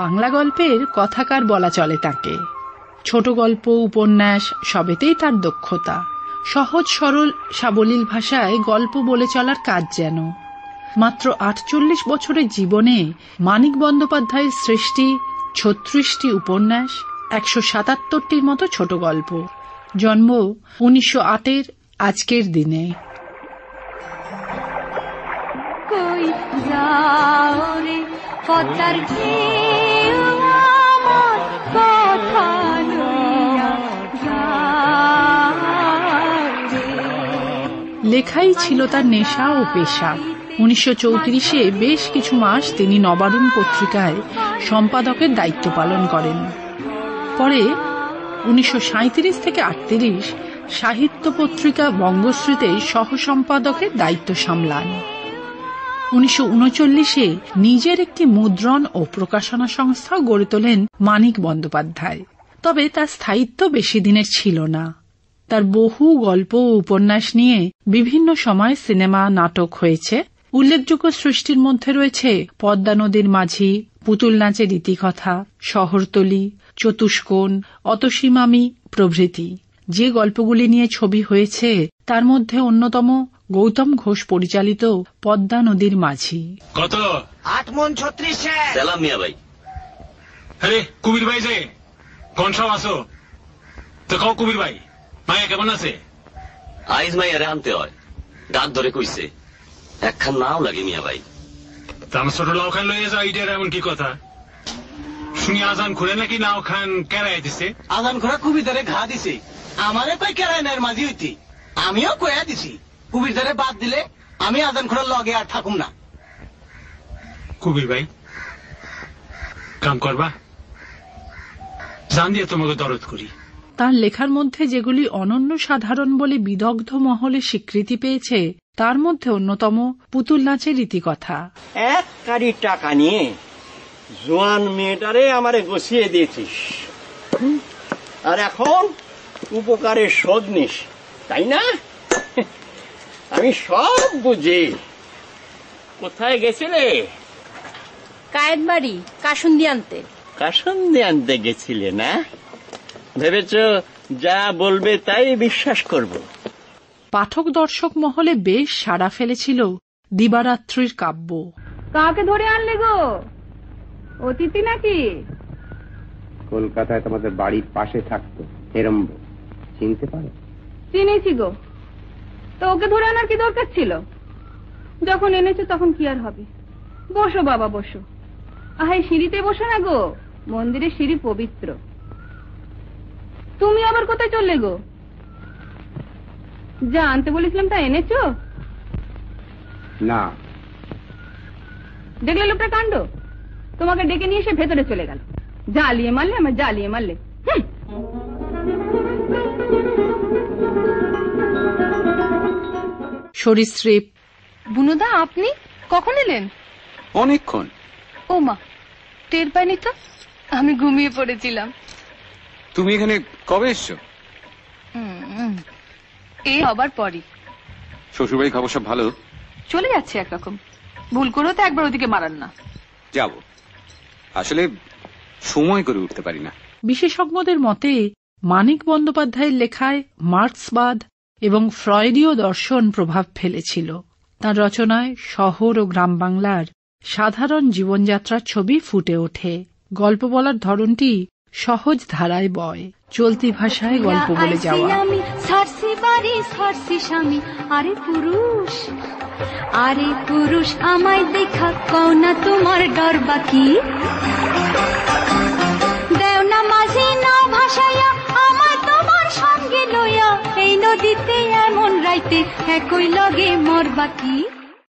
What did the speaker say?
বাংলা গল্পের কথাকার বলা চলে তাকে। ছোট গল্প, উপন্যাস, সবেতেই তার দক্ষতা। সহজ, সরল, সাবলীল ভাষায় গল্প বলে চলার কাজ যেন। মাত্র আটচল্লিশ বছরের জীবনে মানিক বন্দ্যোপাধ্যায়ের সৃষ্টি, ছত্রিশটি উপন্যাস, একশো সাতাত্তরটির মতো ছোট গল্প। জন্ম উনিশশো আটের আজকের দিনে। কই যাও লেখাই ছিল তার নেশা ও পেশা। উনিশশো চৌত্রিশে বেশ কিছু মাস তিনি নবারুণ পত্রিকায় সম্পাদকের দায়িত্ব পালন করেন। পরে উনিশশো থেকে আটত্রিশ সাহিত্য পত্রিকা বঙ্গশ্রীতে সহ সম্পাদকের দায়িত্ব সামলান। উনিশশো নিজের একটি মুদ্রণ ও প্রকাশনা সংস্থা গড়ে তোলেন মানিক বন্দ্যোপাধ্যায়। তবে তার স্থায়িত্ব বেশি দিনের ছিল না। তার বহু গল্প ও উপন্যাস নিয়ে বিভিন্ন সময় সিনেমা নাটক হয়েছে। উল্লেখযোগ্য সৃষ্টির মধ্যে রয়েছে পদ্মা নদীর মাঝি পুতুল নাচের ইতিকথা শহরতলি চতুষ্কোণ অতসীমামি প্রভৃতি। যে গল্পগুলি নিয়ে ছবি হয়েছে তার মধ্যে অন্যতম গৌতম ঘোষ পরিচালিত পদ্মা নদীর মাঝি। কত? আট মন ছত্রিশ। সালাম মিয়া ভাই। আরে কুবির ভাই যে কোন সব আসো তো কও কুবির ভাই। মায়া কেমন আছে? আইজ আনতে হয়। ডাক ধরে কইছে একখান নাও লাগে মিয়া ভাই। ছোট লাউ খান লইয়ে যাও ইটার এমন কি কথা? শুনি আজান খুলে নাকি নাও খান কেরাই দিছে? আজান ঘোড়া কুবির ধরে ঘা দিছে। আমারে কই কেরাই মাঝি হইতি। আমিও কয়া দিছি। কুবির ধরে বাদ দিলে আমি আজান ঘোড়ার লগে আর থাকুম না। কুবির ভাই কাম করবা? জান দিয়ে তোমাকে দরদ করি। তার লেখার মধ্যে যেগুলি অনন্য সাধারণ বলে বিদগ্ধ মহলে স্বীকৃতি পেয়েছে তার মধ্যে অন্যতম পুতুল নাচের ইতিকথা এক কারি টাকা নিয়ে জোয়ান মেয়েটারে আমারে গছিয়ে দিয়েছিস। আর এখন উপকারের শোধ নিস তাই না? আমি সব বুঝি। কোথায় গেছিলে? কায়েত বাড়ি কাসুন্দি আনতে। কাসন্দি আনতে গেছিলে না? ভেবেছ যা বলবে তাই বিশ্বাস করব। পাঠক দর্শক মহলে বেশ সাড়া ফেলেছিল দিবারাত্রির কাব্য। কাকে ধরে আনলে গো? অতিথি নাকি? কলকাতায় তোমাদের বাড়ির পাশে থাকতো হেরম্ব চিনতে পারো? চিনেছি গো। তো ওকে ধরে আনার কি দরকার ছিল? যখন এনেছো তখন কি আর হবে? বসো বাবা বসো। আহাই সিঁড়িতে বসো না গো। মন্দিরের সিঁড়ি পবিত্র। তুমি আবার কোথায় চললে গো? যা আনতে বলেছিলাম তা এনেছো? না। দেখলে লোকটা কাণ্ড? তোমাকে ডেকে নিয়ে এসে ভেতরে চলে গেল। জ্বালিয়ে মারলে আমার জ্বালিয়ে মারলে। সরীসৃপ। বুনুদা আপনি? কখন এলেন? অনেকক্ষণ। ও মা টের পাইনি তো? আমি ঘুমিয়ে পড়েছিলাম। তুমি এখানে কবে এসছো? এই হবার পরই। শ্বশুরবাড়ি খবর সব ভালো? চলে যাচ্ছে একরকম ভুল করেও তো একবার ওদিকে মারান না। যাব। আসলে সময় করে উঠতে পারি না। বিশেষজ্ঞদের মতে মানিক বন্দ্যোপাধ্যায়ের লেখায় মার্ক্সবাদ এবং ফ্রয়েডীয় দর্শন প্রভাব ফেলেছিল। তার রচনায় শহর ও গ্রাম বাংলার সাধারণ জীবনযাত্রার ছবি ফুটে ওঠে। গল্প বলার ধরনটি সহজ ধারায় বয় চলতি ভাষায় গল্প বলে যাওয়া। আমি সারসি বাড়ি সারসি স্বামী আরে পুরুষ আরে পুরুষ আমায় দেখা কও না তোমার ডর বাকি দেও না মাঝে না ভাসাইয়া আমায় তোমার সঙ্গে লইয়া এই নদীতে এমন রাইতে একই লগে মর বাকি